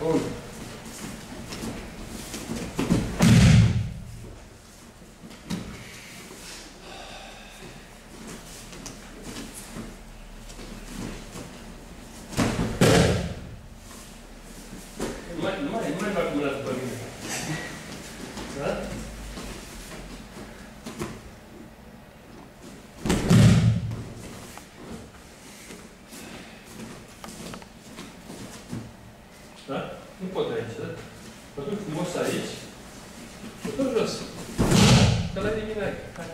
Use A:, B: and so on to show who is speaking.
A: Bun. Nu mai, nu mai, nu mai fac mâna Da? Da? Nu pot aici, da? Mă duc frumos aici. Mă duc jos. Că la mine ai. Hai.